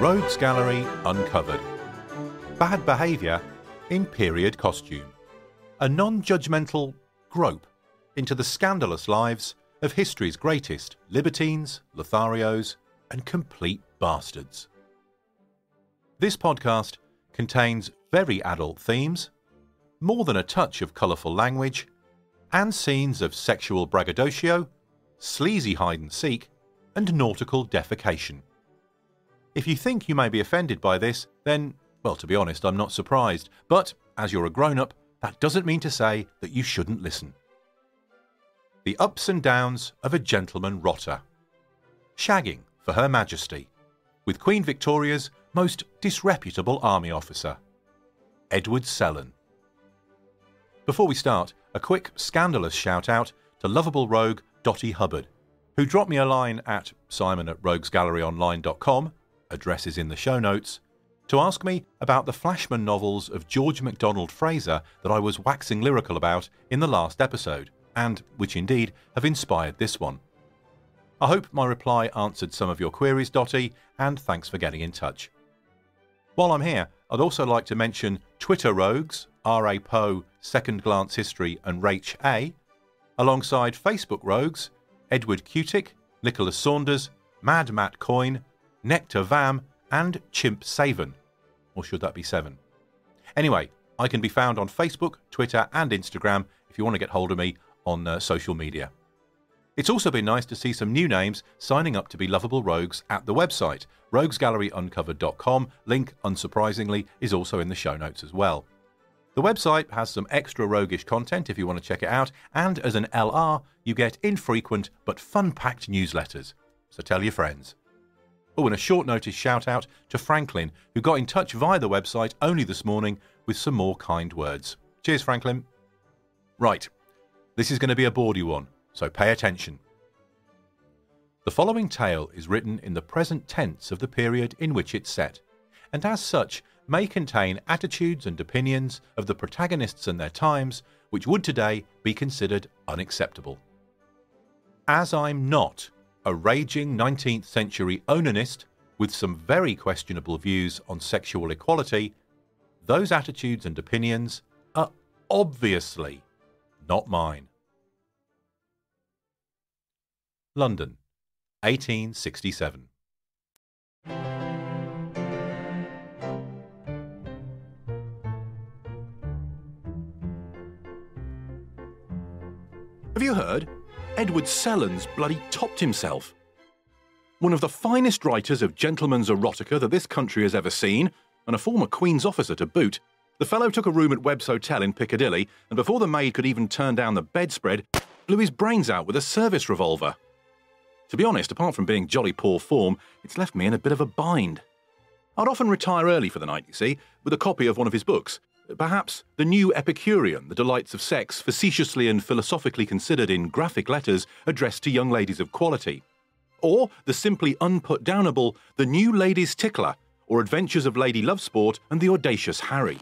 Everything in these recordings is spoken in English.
Rogues Gallery Uncovered. Bad behaviour in period costume. A non judgmental grope into the scandalous lives of history's greatest libertines, Lotharios, and complete bastards. This podcast contains very adult themes, more than a touch of colourful language, and scenes of sexual braggadocio, sleazy hide and seek, and nautical defecation. If you think you may be offended by this, then, well, to be honest, I'm not surprised. But as you're a grown up, that doesn't mean to say that you shouldn't listen. The ups and downs of a gentleman rotter. Shagging for Her Majesty, with Queen Victoria's most disreputable army officer, Edward Sellon. Before we start, a quick scandalous shout out to lovable rogue Dottie Hubbard, who dropped me a line at simon at roguesgalleryonline.com, addresses in the show notes, to ask me about the Flashman novels of George MacDonald Fraser that I was waxing lyrical about in the last episode, and which indeed have inspired this one. I hope my reply answered some of your queries, Dottie, and thanks for getting in touch. While I'm here, I'd also like to mention Twitter rogues, R.A. Poe, Second Glance History, and Rach A, alongside Facebook rogues, Edward Cutick, Nicholas Saunders, Mad Matt Coin, Nectar Vam, and Chimp Saven or should that be seven? Anyway, I can be found on Facebook, Twitter, and Instagram if you want to get hold of me on uh, social media. It's also been nice to see some new names signing up to be lovable rogues at the website. roguesgalleryuncovered.com. Link, unsurprisingly, is also in the show notes as well. The website has some extra roguish content if you want to check it out, and as an LR, you get infrequent but fun packed newsletters. So tell your friends. Oh, and a short notice shout out to Franklin, who got in touch via the website only this morning with some more kind words. Cheers, Franklin. Right, this is going to be a bawdy one, so pay attention. The following tale is written in the present tense of the period in which it's set, and as such may contain attitudes and opinions of the protagonists and their times which would today be considered unacceptable. As I'm not a raging 19th century onanist with some very questionable views on sexual equality, those attitudes and opinions are obviously not mine. London, 1867. Have you heard? Edward Sellon's bloody topped himself. One of the finest writers of gentleman's erotica that this country has ever seen, and a former Queen's officer to boot, the fellow took a room at Webb's Hotel in Piccadilly, and before the maid could even turn down the bedspread, blew his brains out with a service revolver. To be honest, apart from being jolly poor form, it's left me in a bit of a bind. I'd often retire early for the night, you see, with a copy of one of his books, Perhaps the new Epicurean, the delights of sex, facetiously and philosophically considered in graphic letters addressed to young ladies of quality. Or the simply unputdownable The New Lady's Tickler, or Adventures of Lady Lovesport and the Audacious Harry.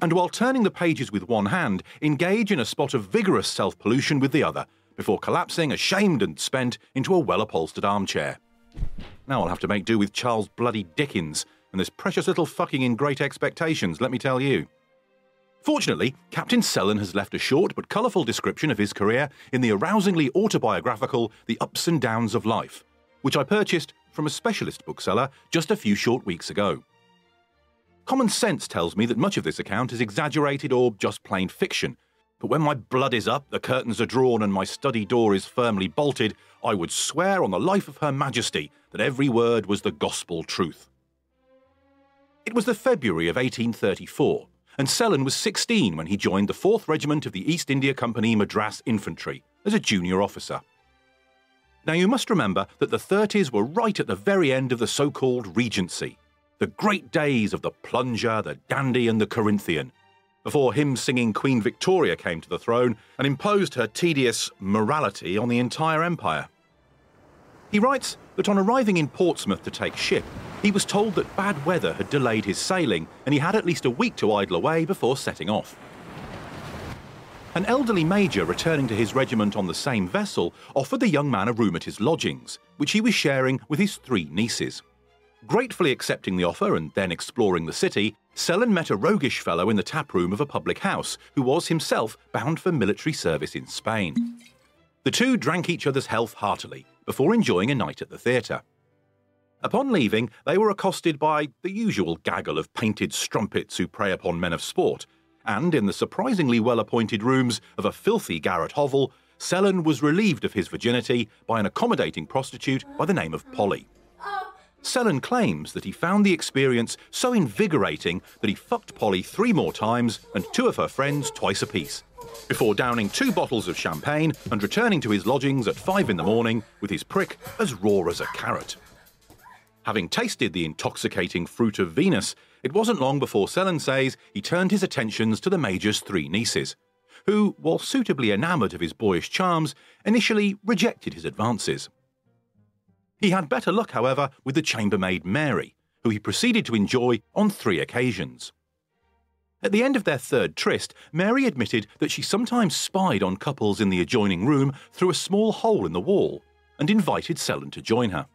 And while turning the pages with one hand, engage in a spot of vigorous self pollution with the other, before collapsing, ashamed and spent, into a well upholstered armchair. Now I'll have to make do with Charles Bloody Dickens and this precious little fucking in great expectations, let me tell you. Fortunately, Captain Sellon has left a short but colourful description of his career in the arousingly autobiographical The Ups and Downs of Life, which I purchased from a specialist bookseller just a few short weeks ago. Common sense tells me that much of this account is exaggerated or just plain fiction, but when my blood is up, the curtains are drawn, and my study door is firmly bolted, I would swear on the life of Her Majesty that every word was the gospel truth. It was the February of 1834, and Sellon was 16 when he joined the 4th Regiment of the East India Company Madras Infantry as a junior officer. Now, you must remember that the 30s were right at the very end of the so called Regency, the great days of the plunger, the dandy, and the Corinthian, before hymn singing Queen Victoria came to the throne and imposed her tedious morality on the entire empire. He writes that on arriving in Portsmouth to take ship, he was told that bad weather had delayed his sailing and he had at least a week to idle away before setting off. An elderly major returning to his regiment on the same vessel offered the young man a room at his lodgings, which he was sharing with his three nieces. Gratefully accepting the offer and then exploring the city, Sellon met a roguish fellow in the tap room of a public house who was himself bound for military service in Spain. The two drank each other's health heartily before enjoying a night at the theatre. Upon leaving, they were accosted by the usual gaggle of painted strumpets who prey upon men of sport, and in the surprisingly well appointed rooms of a filthy garret hovel, Sellon was relieved of his virginity by an accommodating prostitute by the name of Polly. Sellon claims that he found the experience so invigorating that he fucked Polly three more times and two of her friends twice apiece, before downing two bottles of champagne and returning to his lodgings at five in the morning with his prick as raw as a carrot. Having tasted the intoxicating fruit of Venus, it wasn't long before Sellon says he turned his attentions to the Major's three nieces, who, while suitably enamoured of his boyish charms, initially rejected his advances. He had better luck, however, with the chambermaid Mary, who he proceeded to enjoy on three occasions. At the end of their third tryst, Mary admitted that she sometimes spied on couples in the adjoining room through a small hole in the wall and invited Sellon to join her.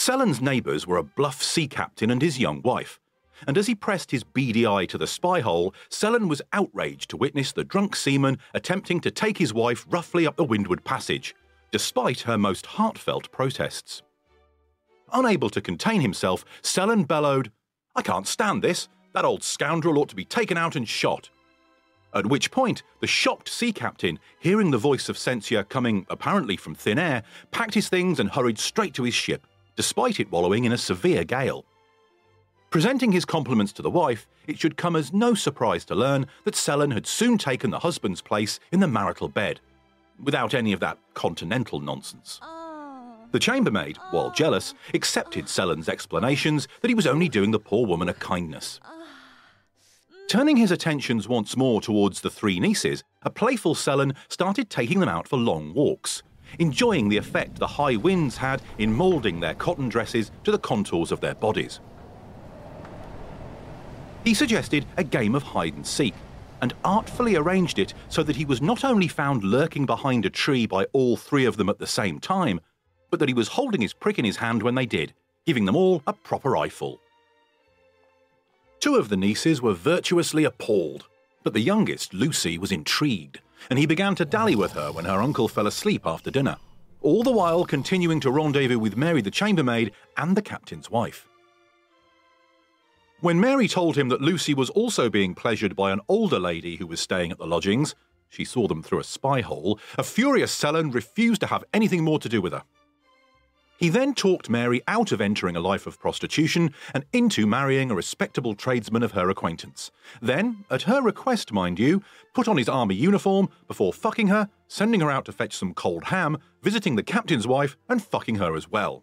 Sellon's neighbours were a bluff sea captain and his young wife, and as he pressed his beady eye to the spy hole, Sellon was outraged to witness the drunk seaman attempting to take his wife roughly up the windward passage, despite her most heartfelt protests. Unable to contain himself, Sellon bellowed, I can't stand this. That old scoundrel ought to be taken out and shot. At which point, the shocked sea captain, hearing the voice of Sensia coming apparently from thin air, packed his things and hurried straight to his ship, despite it wallowing in a severe gale. Presenting his compliments to the wife, it should come as no surprise to learn that Sellon had soon taken the husband's place in the marital bed, without any of that continental nonsense. The chambermaid, while jealous, accepted Sellon's explanations that he was only doing the poor woman a kindness. Turning his attentions once more towards the three nieces, a playful Sellon started taking them out for long walks, enjoying the effect the high winds had in moulding their cotton dresses to the contours of their bodies. He suggested a game of hide and seek, and artfully arranged it so that he was not only found lurking behind a tree by all three of them at the same time, but that he was holding his prick in his hand when they did, giving them all a proper eyeful. Two of the nieces were virtuously appalled, but the youngest, Lucy, was intrigued, and he began to dally with her when her uncle fell asleep after dinner, all the while continuing to rendezvous with Mary the chambermaid and the captain's wife. When Mary told him that Lucy was also being pleasured by an older lady who was staying at the lodgings, she saw them through a spy hole, a furious Sellon refused to have anything more to do with her. He then talked Mary out of entering a life of prostitution and into marrying a respectable tradesman of her acquaintance. Then, at her request, mind you, put on his army uniform before fucking her, sending her out to fetch some cold ham, visiting the captain's wife, and fucking her as well.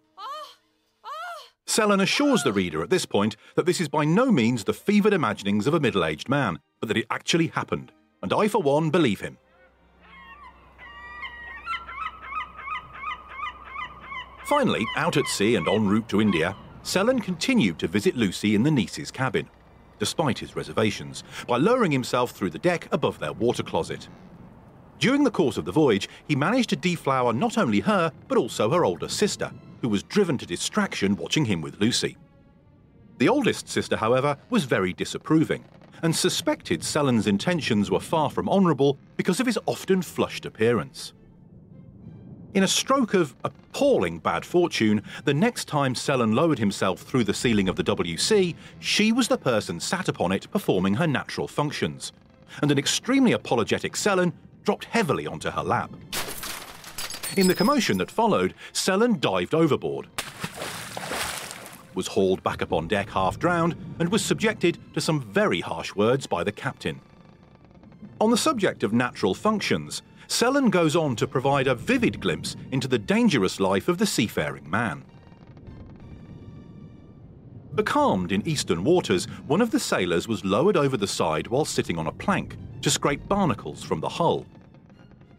Sellon assures the reader at this point that this is by no means the fevered imaginings of a middle aged man, but that it actually happened, and I, for one, believe him. Finally, out at sea and en route to India, Sellon continued to visit Lucy in the niece's cabin, despite his reservations, by lowering himself through the deck above their water closet. During the course of the voyage, he managed to deflower not only her, but also her older sister, who was driven to distraction watching him with Lucy. The oldest sister, however, was very disapproving, and suspected Sellon's intentions were far from honourable because of his often flushed appearance. In a stroke of appalling bad fortune, the next time Sellon lowered himself through the ceiling of the WC, she was the person sat upon it performing her natural functions, and an extremely apologetic Sellon dropped heavily onto her lap. In the commotion that followed, Sellon dived overboard, was hauled back up on deck half drowned, and was subjected to some very harsh words by the captain. On the subject of natural functions, Sellon goes on to provide a vivid glimpse into the dangerous life of the seafaring man. Becalmed in eastern waters, one of the sailors was lowered over the side while sitting on a plank to scrape barnacles from the hull.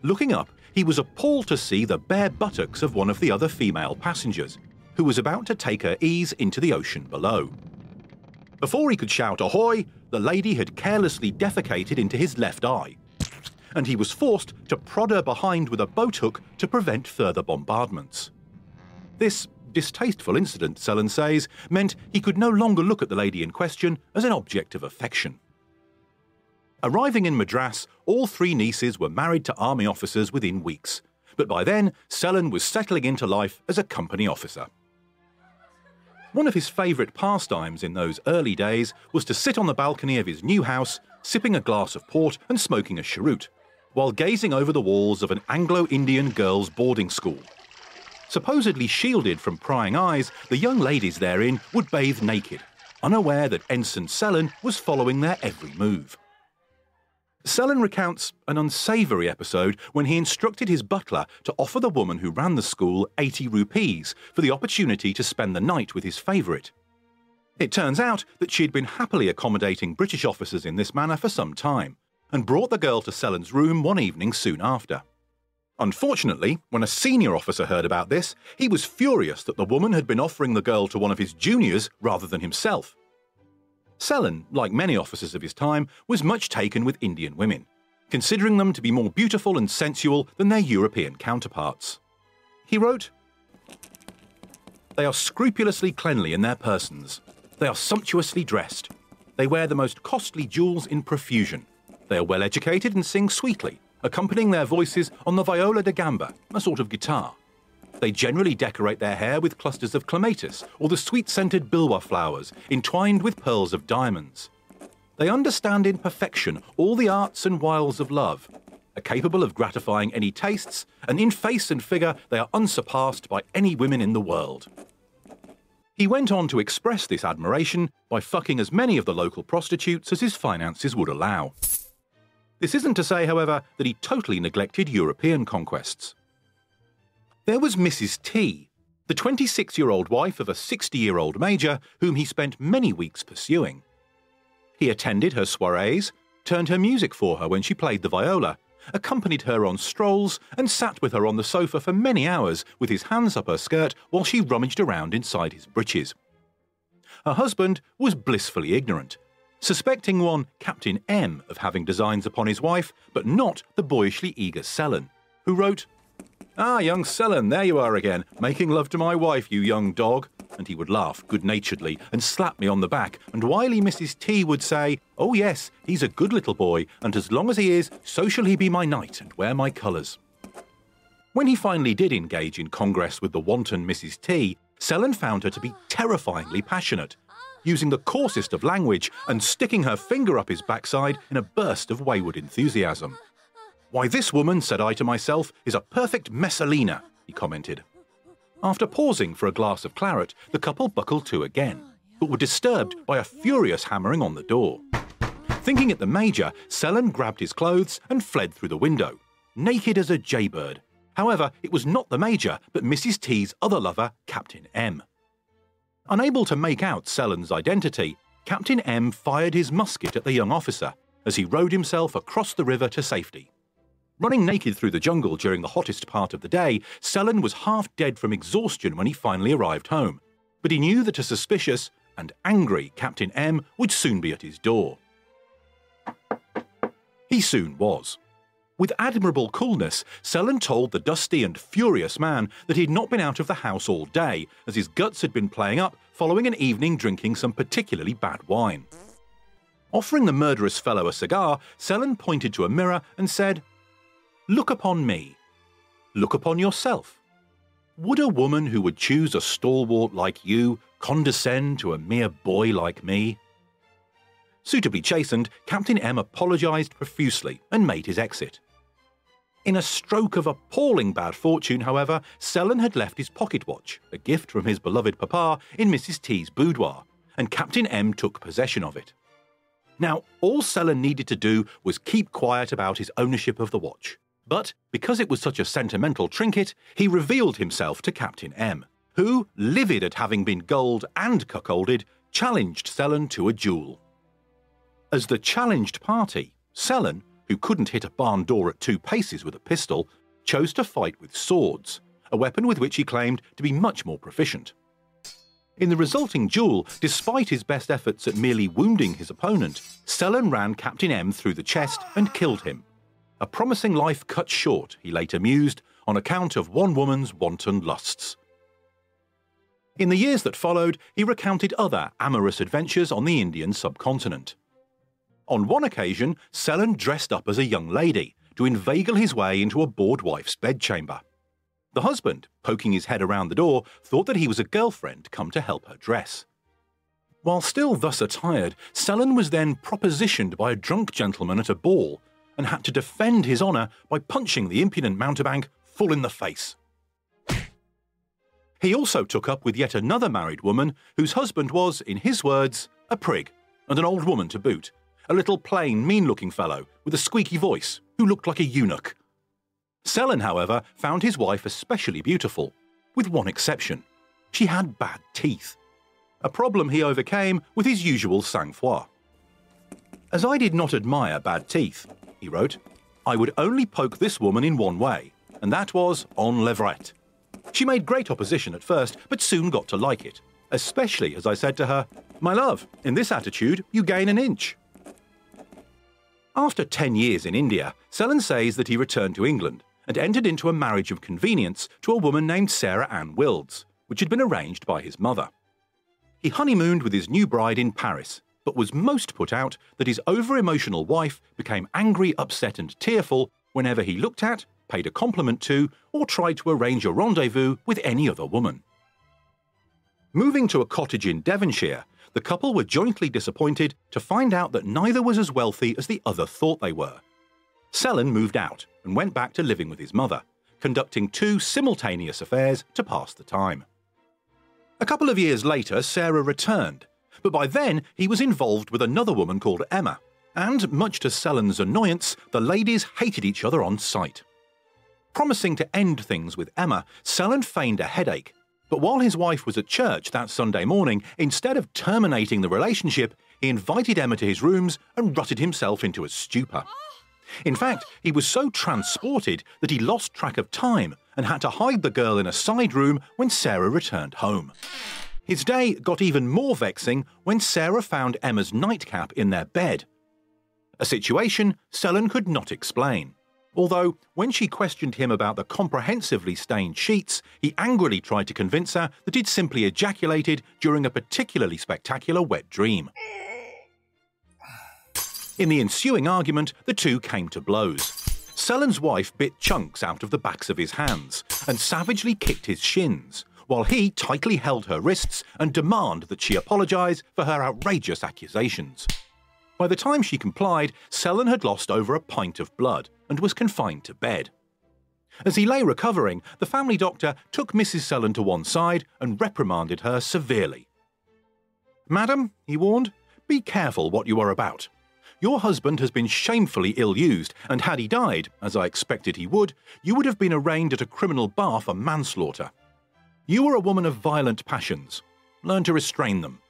Looking up, he was appalled to see the bare buttocks of one of the other female passengers, who was about to take her ease into the ocean below. Before he could shout ahoy, the lady had carelessly defecated into his left eye, and he was forced to prod her behind with a boat hook to prevent further bombardments. This distasteful incident, Sellon says, meant he could no longer look at the lady in question as an object of affection. Arriving in Madras, all three nieces were married to army officers within weeks, but by then, Sellon was settling into life as a company officer. One of his favourite pastimes in those early days was to sit on the balcony of his new house, sipping a glass of port and smoking a cheroot, while gazing over the walls of an Anglo Indian girls' boarding school. Supposedly shielded from prying eyes, the young ladies therein would bathe naked, unaware that Ensign Sellon was following their every move. Sellon recounts an unsavoury episode when he instructed his butler to offer the woman who ran the school 80 rupees for the opportunity to spend the night with his favourite. It turns out that she had been happily accommodating British officers in this manner for some time, and brought the girl to Sellon's room one evening soon after. Unfortunately, when a senior officer heard about this, he was furious that the woman had been offering the girl to one of his juniors rather than himself. Sellon, like many officers of his time, was much taken with Indian women, considering them to be more beautiful and sensual than their European counterparts. He wrote, They are scrupulously cleanly in their persons. They are sumptuously dressed. They wear the most costly jewels in profusion. They are well educated and sing sweetly, accompanying their voices on the viola da gamba, a sort of guitar. They generally decorate their hair with clusters of clematis or the sweet scented bilwa flowers entwined with pearls of diamonds. They understand in perfection all the arts and wiles of love, are capable of gratifying any tastes, and in face and figure they are unsurpassed by any women in the world. He went on to express this admiration by fucking as many of the local prostitutes as his finances would allow. This isn't to say, however, that he totally neglected European conquests. There was Mrs. T, the 26 year old wife of a 60 year old major whom he spent many weeks pursuing. He attended her soirees, turned her music for her when she played the viola, accompanied her on strolls, and sat with her on the sofa for many hours with his hands up her skirt while she rummaged around inside his breeches. Her husband was blissfully ignorant, suspecting one Captain M of having designs upon his wife, but not the boyishly eager Sellon, who wrote, Ah, young Sellon, there you are again, making love to my wife, you young dog. And he would laugh good naturedly and slap me on the back, and wily Mrs. T would say, Oh, yes, he's a good little boy, and as long as he is, so shall he be my knight and wear my colours. When he finally did engage in congress with the wanton Mrs. T, Sellon found her to be terrifyingly passionate, using the coarsest of language and sticking her finger up his backside in a burst of wayward enthusiasm. Why, this woman, said I to myself, is a perfect Messalina, he commented. After pausing for a glass of claret, the couple buckled to again, but were disturbed by a furious hammering on the door. Thinking it the Major, Sellon grabbed his clothes and fled through the window, naked as a jaybird. However, it was not the Major, but Mrs. T's other lover, Captain M. Unable to make out Sellon's identity, Captain M fired his musket at the young officer as he rowed himself across the river to safety. Running naked through the jungle during the hottest part of the day, Sellon was half dead from exhaustion when he finally arrived home. But he knew that a suspicious and angry Captain M would soon be at his door. He soon was. With admirable coolness, Sellon told the dusty and furious man that he had not been out of the house all day, as his guts had been playing up following an evening drinking some particularly bad wine. Offering the murderous fellow a cigar, Sellon pointed to a mirror and said, Look upon me. Look upon yourself. Would a woman who would choose a stalwart like you condescend to a mere boy like me? Suitably chastened, Captain M apologised profusely and made his exit. In a stroke of appalling bad fortune, however, Sellon had left his pocket watch, a gift from his beloved papa, in Mrs. T's boudoir, and Captain M took possession of it. Now, all Sellon needed to do was keep quiet about his ownership of the watch. But because it was such a sentimental trinket, he revealed himself to Captain M, who, livid at having been gulled and cuckolded, challenged Sellon to a duel. As the challenged party, Sellon, who couldn't hit a barn door at two paces with a pistol, chose to fight with swords, a weapon with which he claimed to be much more proficient. In the resulting duel, despite his best efforts at merely wounding his opponent, Sellon ran Captain M through the chest and killed him, a promising life cut short, he later mused, on account of one woman's wanton lusts. In the years that followed, he recounted other amorous adventures on the Indian subcontinent. On one occasion, Sellon dressed up as a young lady to inveigle his way into a bored wife's bedchamber. The husband, poking his head around the door, thought that he was a girlfriend come to help her dress. While still thus attired, Sellon was then propositioned by a drunk gentleman at a ball and had to defend his honour by punching the impudent mountebank full in the face. He also took up with yet another married woman whose husband was, in his words, a prig, and an old woman to boot, a little plain, mean looking fellow with a squeaky voice who looked like a eunuch. Sellon, however, found his wife especially beautiful, with one exception she had bad teeth, a problem he overcame with his usual sang froid. As I did not admire bad teeth, he wrote, I would only poke this woman in one way, and that was en levrette. She made great opposition at first, but soon got to like it, especially as I said to her, My love, in this attitude, you gain an inch. After 10 years in India, Sellon says that he returned to England and entered into a marriage of convenience to a woman named Sarah Ann Wilds, which had been arranged by his mother. He honeymooned with his new bride in Paris, but was most put out that his over emotional wife became angry, upset, and tearful whenever he looked at, paid a compliment to, or tried to arrange a rendezvous with any other woman. Moving to a cottage in Devonshire, the couple were jointly disappointed to find out that neither was as wealthy as the other thought they were. Sellon moved out and went back to living with his mother, conducting two simultaneous affairs to pass the time. A couple of years later, Sarah returned, but by then he was involved with another woman called Emma, and much to Sellon's annoyance, the ladies hated each other on sight. Promising to end things with Emma, Sellon feigned a headache, but while his wife was at church that Sunday morning, instead of terminating the relationship, he invited Emma to his rooms and rutted himself into a stupor. In fact, he was so transported that he lost track of time and had to hide the girl in a side room when Sarah returned home. His day got even more vexing when Sarah found Emma's nightcap in their bed. A situation Sellon could not explain. Although, when she questioned him about the comprehensively stained sheets, he angrily tried to convince her that he'd simply ejaculated during a particularly spectacular wet dream. In the ensuing argument, the two came to blows. Sellon's wife bit chunks out of the backs of his hands and savagely kicked his shins, while he tightly held her wrists and demanded that she apologise for her outrageous accusations. By the time she complied, Sellon had lost over a pint of blood and was confined to bed. As he lay recovering, the family doctor took Mrs. Sellon to one side and reprimanded her severely. Madam, he warned, be careful what you are about. Your husband has been shamefully ill used, and had he died, as I expected he would, you would have been arraigned at a criminal bar for manslaughter. You are a woman of violent passions. Learn to restrain them.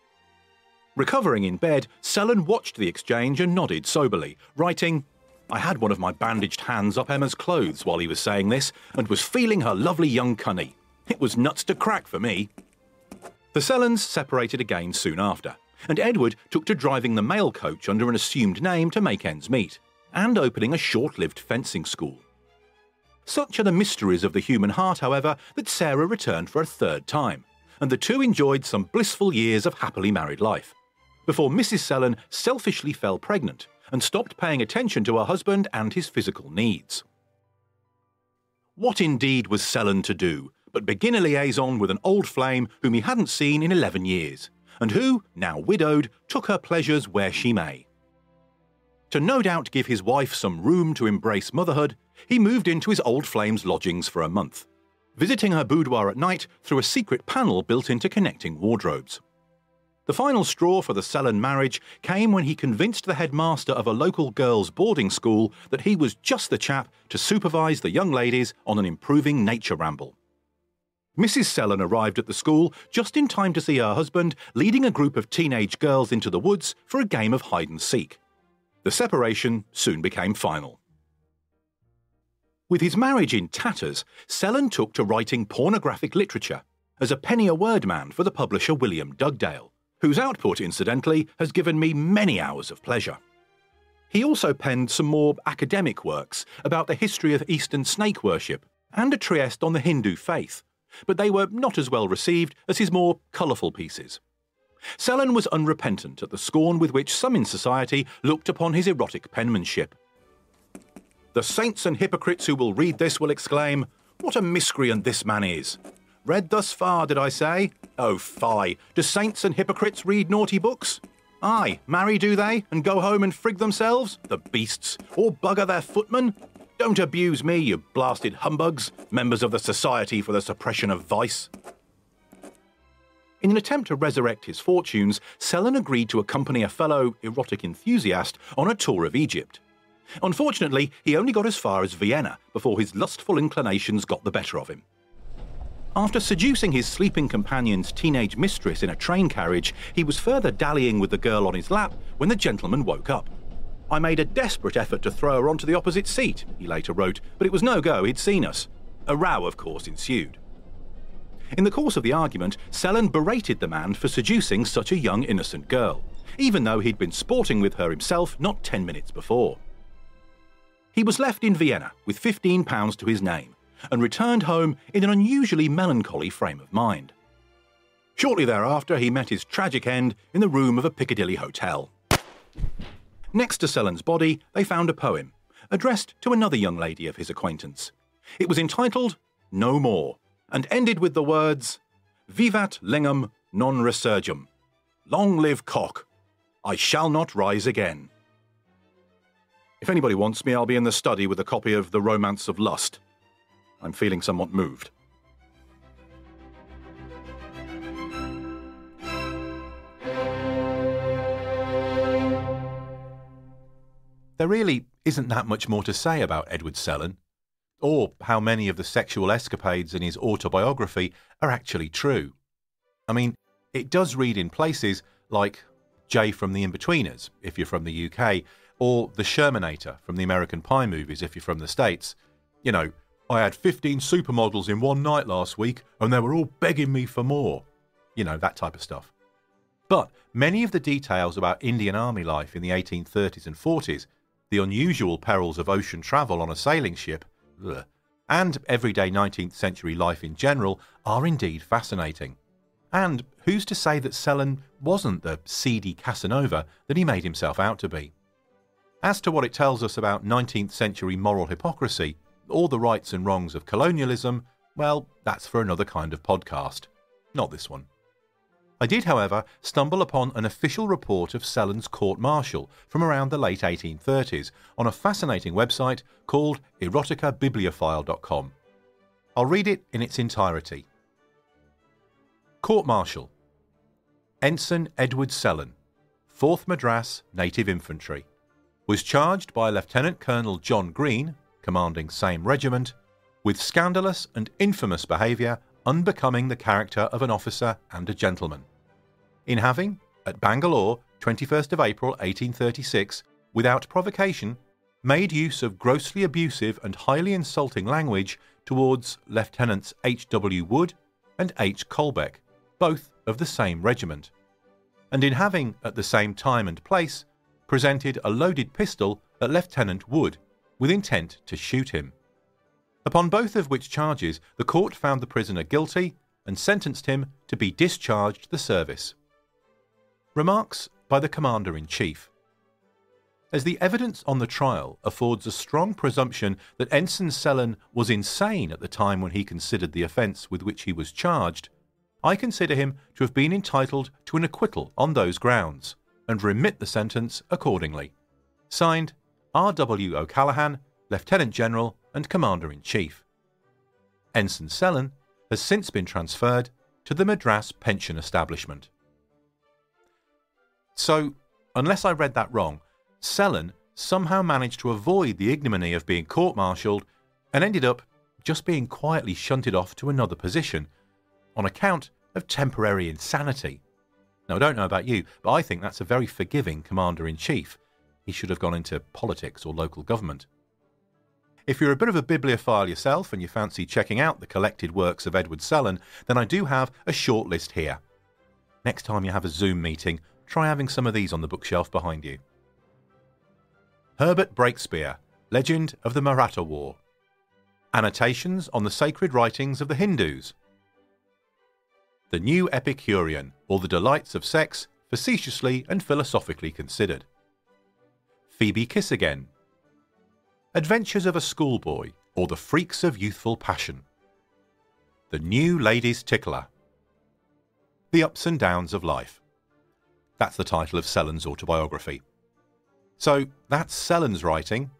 Recovering in bed, Sellon watched the exchange and nodded soberly, writing, I had one of my bandaged hands up Emma's clothes while he was saying this, and was feeling her lovely young cunny. It was nuts to crack for me. The Sellons separated again soon after, and Edward took to driving the mail coach under an assumed name to make ends meet, and opening a short lived fencing school. Such are the mysteries of the human heart, however, that Sarah returned for a third time, and the two enjoyed some blissful years of happily married life, before Mrs. Sellon selfishly fell pregnant and stopped paying attention to her husband and his physical needs. What indeed was Sellon to do but begin a liaison with an old flame whom he hadn't seen in 11 years, and who, now widowed, took her pleasures where she may. To no doubt give his wife some room to embrace motherhood, he moved into his old flame's lodgings for a month, visiting her boudoir at night through a secret panel built into connecting wardrobes. The final straw for the Sellon marriage came when he convinced the headmaster of a local girls' boarding school that he was just the chap to supervise the young ladies on an improving nature ramble. Mrs. Sellon arrived at the school just in time to see her husband leading a group of teenage girls into the woods for a game of hide and seek. The separation soon became final. With his marriage in tatters, Sellon took to writing pornographic literature as a penny a word man for the publisher William Dugdale, whose output, incidentally, has given me many hours of pleasure. He also penned some more academic works about the history of Eastern snake worship and a Trieste on the Hindu faith, but they were not as well received as his more colourful pieces. Sellon was unrepentant at the scorn with which some in society looked upon his erotic penmanship. The saints and hypocrites who will read this will exclaim, What a miscreant this man is! Read thus far, did I say? Oh, fie! Do saints and hypocrites read naughty books? Aye, marry do they, and go home and frig themselves? The beasts! Or bugger their footmen? Don't abuse me, you blasted humbugs, members of the Society for the Suppression of Vice. In an attempt to resurrect his fortunes, Sellon agreed to accompany a fellow erotic enthusiast on a tour of Egypt. Unfortunately, he only got as far as Vienna before his lustful inclinations got the better of him. After seducing his sleeping companion's teenage mistress in a train carriage, he was further dallying with the girl on his lap when the gentleman woke up. I made a desperate effort to throw her onto the opposite seat, he later wrote, but it was no go, he'd seen us. A row, of course, ensued. In the course of the argument, Sellon berated the man for seducing such a young innocent girl, even though he'd been sporting with her himself not ten minutes before. He was left in Vienna with £15 to his name and returned home in an unusually melancholy frame of mind. Shortly thereafter, he met his tragic end in the room of a Piccadilly hotel. Next to Sellon's body, they found a poem, addressed to another young lady of his acquaintance. It was entitled No More, and ended with the words Vivat lingam non resurgam. Long live cock. I shall not rise again. If anybody wants me, I'll be in the study with a copy of The Romance of Lust. I'm feeling somewhat moved. There really isn't that much more to say about Edward Sellon, or how many of the sexual escapades in his autobiography are actually true. I mean, it does read in places like Jay from The Inbetweeners, if you're from the UK, or The Shermanator from the American Pie movies, if you're from the States. You know, I had 15 supermodels in one night last week and they were all begging me for more. You know, that type of stuff. But many of the details about Indian Army life in the 1830s and 40s, the unusual perils of ocean travel on a sailing ship, ugh, and everyday 19th century life in general are indeed fascinating. And who's to say that Sellon wasn't the seedy Casanova that he made himself out to be? As to what it tells us about 19th century moral hypocrisy, or the rights and wrongs of colonialism, well, that's for another kind of podcast. Not this one. I did, however, stumble upon an official report of Sellon's court martial from around the late 1830s on a fascinating website called eroticabibliophile.com. I'll read it in its entirety. Court Martial Ensign Edward Sellon, 4th Madras Native Infantry, was charged by Lieutenant Colonel John Green, commanding same regiment, with scandalous and infamous behaviour unbecoming the character of an officer and a gentleman. In having, at Bangalore, 21st of April 1836, without provocation, made use of grossly abusive and highly insulting language towards Lieutenants H. W. Wood and H. Colbeck, both of the same regiment, and in having, at the same time and place, presented a loaded pistol at Lieutenant Wood with intent to shoot him. Upon both of which charges, the court found the prisoner guilty and sentenced him to be discharged the service. Remarks by the Commander in Chief. As the evidence on the trial affords a strong presumption that Ensign Sellon was insane at the time when he considered the offence with which he was charged, I consider him to have been entitled to an acquittal on those grounds, and remit the sentence accordingly. Signed, R. W. O'Callaghan, Lieutenant General and Commander in Chief. Ensign Sellon has since been transferred to the Madras Pension Establishment. So, unless I read that wrong, Sellon somehow managed to avoid the ignominy of being court martialed and ended up just being quietly shunted off to another position on account of temporary insanity. Now, I don't know about you, but I think that's a very forgiving commander in chief he should have gone into politics or local government. If you're a bit of a bibliophile yourself and you fancy checking out the collected works of Edward Sellon, then I do have a short list here. Next time you have a Zoom meeting, try having some of these on the bookshelf behind you. Herbert Breakspear, Legend of the Maratha War. Annotations on the sacred writings of the Hindus, The New Epicurean, or the Delights of Sex, facetiously and philosophically considered. Phoebe Kiss Again. Adventures of a Schoolboy, or the Freaks of Youthful Passion. The New Ladies Tickler. The Ups and Downs of Life. That's the title of Sellon's autobiography. So that's Sellon's writing.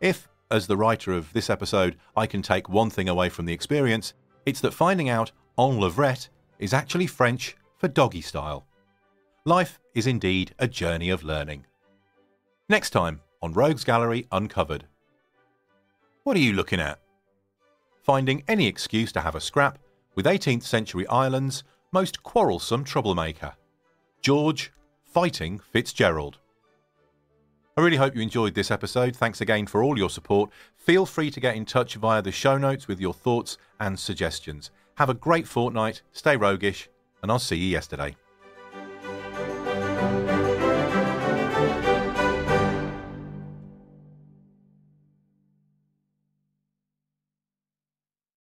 If, as the writer of this episode, I can take one thing away from the experience, it's that finding out en levrette is actually French for doggy style. Life is indeed a journey of learning. Next time on Rogues Gallery Uncovered. What are you looking at? Finding any excuse to have a scrap with 18th century Ireland's most quarrelsome troublemaker, George Fighting Fitzgerald. I really hope you enjoyed this episode. Thanks again for all your support. Feel free to get in touch via the show notes with your thoughts and suggestions. Have a great fortnight, stay roguish, and I'll see you yesterday.